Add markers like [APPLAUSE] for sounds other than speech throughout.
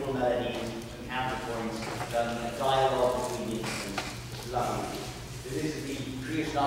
critical learning and counterpoint um, dialogue between the lovely. This is the Krishna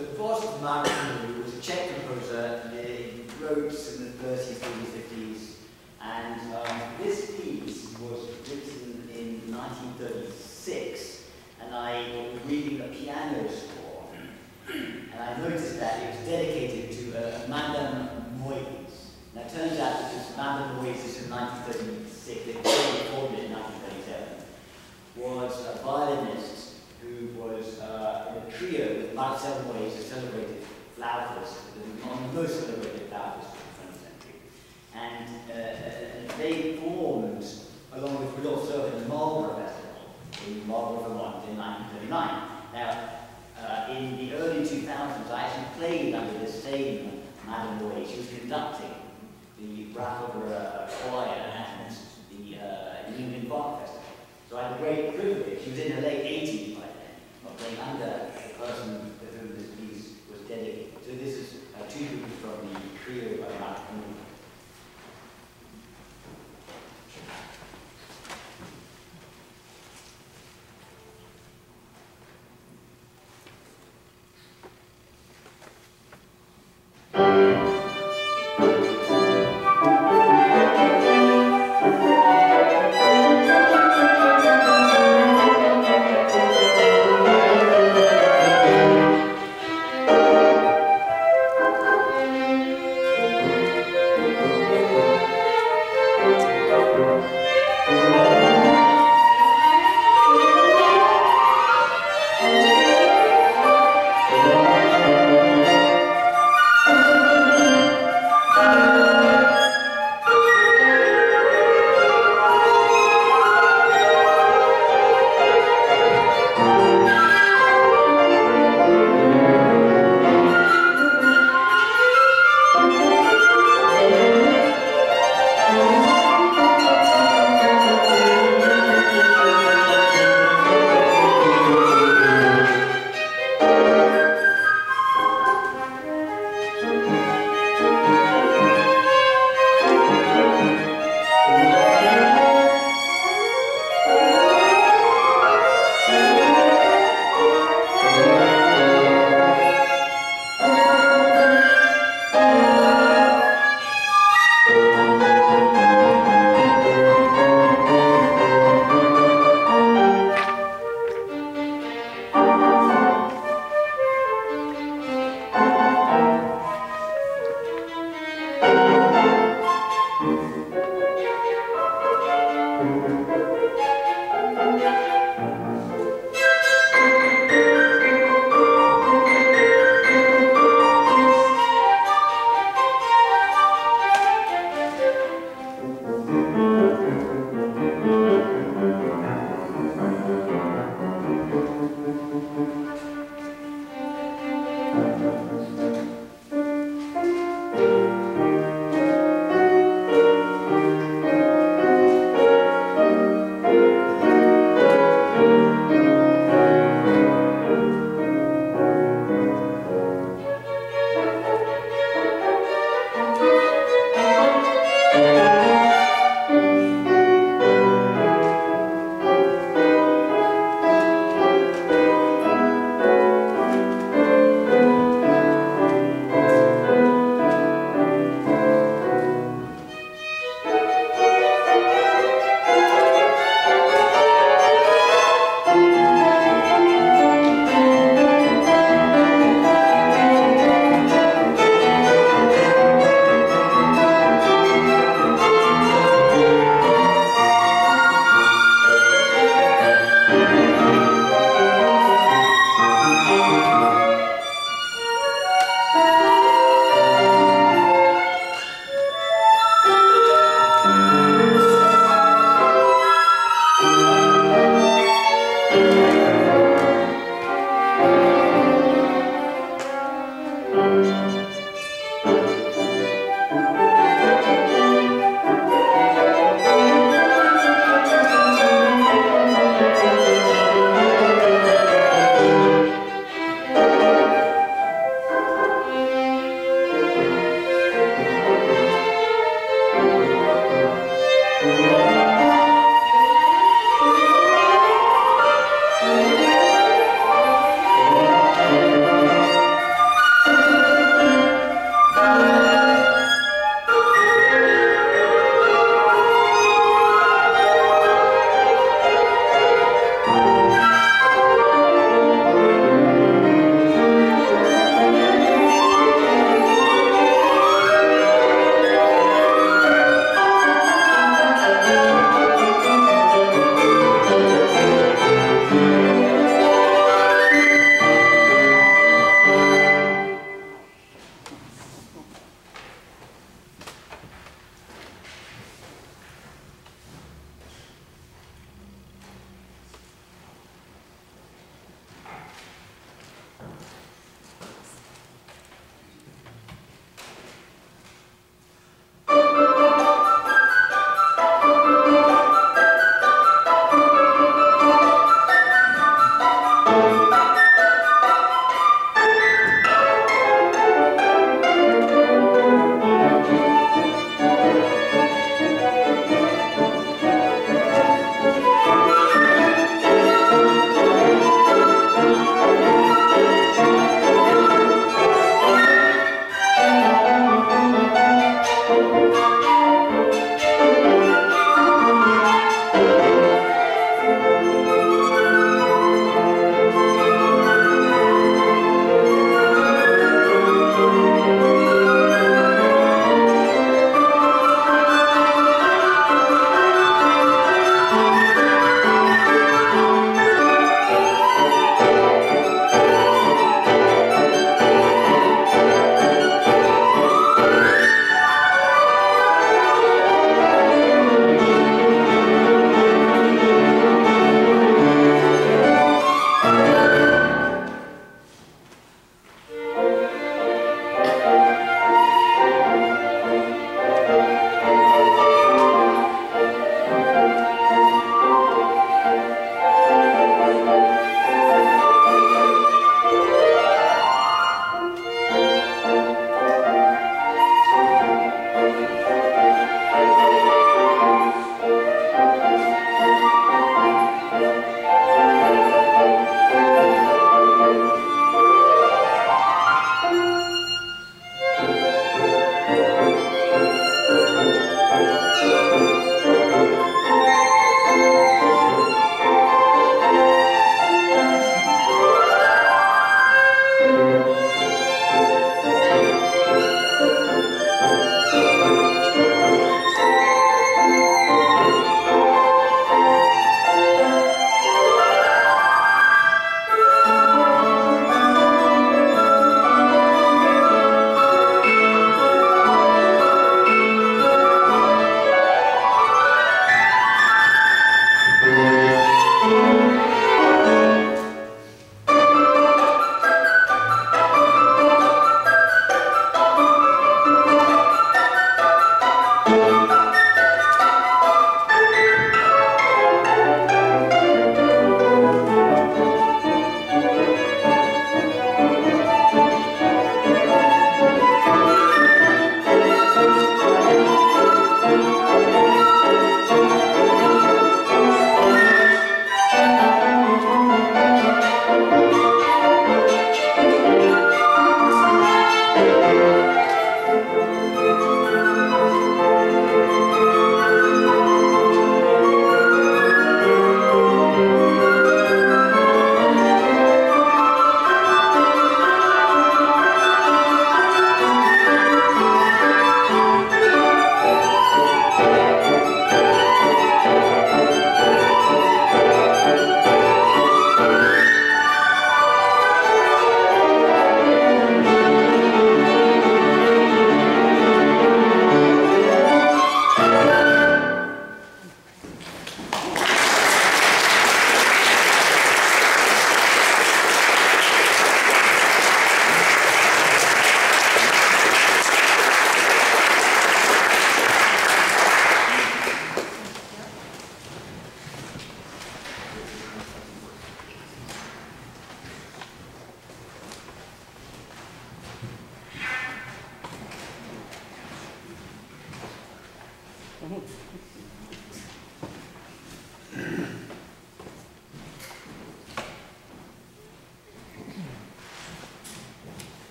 So Boris Marek was a Czech composer. And he wrote in the 30s, 40s, 50s. And um, this piece was written in 1936. And I was reading a piano score. And I noticed that it was dedicated to uh, Madame Moyse. Now it turns out that this Madame Moyse is from 1936. They recorded it in 1937. Was a violinist who was uh, in a trio with Marcel Moyse, a celebrated flautist, one of the most celebrated flautists of the 20th century. And uh, they formed, along with Rudolf Serkin, the Marlboro Festival in Marlboro, Vermont in 1939. Now, uh, in the early 2000s, I actually played under this same Madame Moyse. She was conducting the Brattleboro Choir and the uh, New England Bach Festival. So I had a great privilege. She was in her late 80s by then, of playing under the person to whom this piece was dedicated. So this is a tribute from the trio by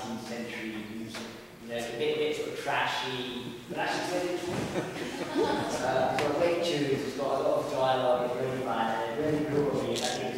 19th century music. You know, it's a bit, bit sort of trashy, but actually it's really cool. [LAUGHS] uh, so Wake Tunes has got a lot of dialogue, it's really fun, and really grew on me.